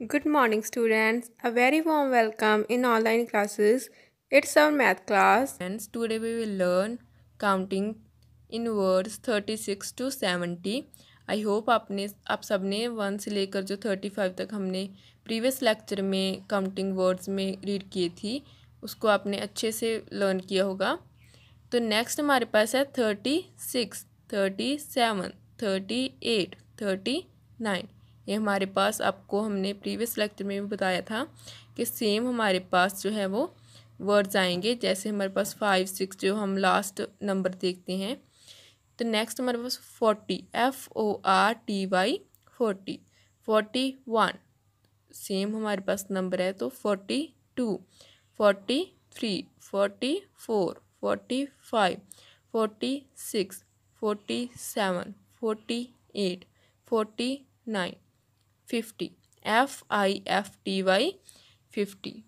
Good morning, students. A very warm welcome in online classes. It's our math class. And today we will learn counting in words 36 to 70. I hope आपने, आप सबने one से लेकर जो thirty five तक हमने previous lecture में counting words में रीड किए थी, उसको आपने अच्छे से लर्न किया होगा तो नेक्स्ट हमारे पास है thirty six thirty seven thirty eight thirty nine ये हमारे पास आपको हमने प्रीवियस लेक्चर में भी बताया था कि सेम हमारे पास जो है वो वर्ड्स आएँगे। जैसे हमारे पास फाइव सिक्स जो हम लास्ट नंबर देखते हैं। तो नेक्स्ट हमारे पास forty F O R T Y forty forty one same हमारे पास नंबर है तो forty two forty three forty four forty five forty six forty seven forty eight forty nine 50 F I F T Y 50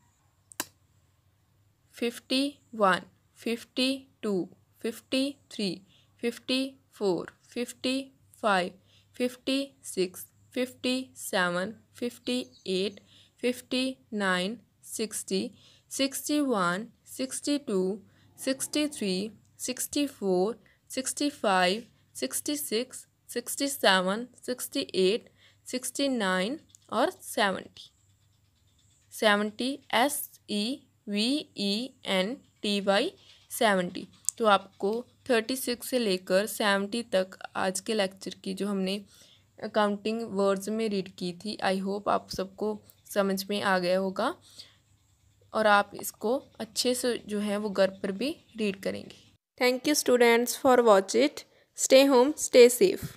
51 52 53 54 55 56 57 58 59 60 61 62 63 64 65 66 67 68 sixty nine और seventy. Seventy S E V E N T Y seventy. तो आपको thirty six से लेकर seventy तक आज के lecture की जो हमने अकाउंटिंग वर्ड्स में रीड की थी आई होप आप सबको समझ में आ गया होगा और आप इसको अच्छे से जो है वो घर पर भी रीड करेंगे। Thank you students for watch it stay home stay safe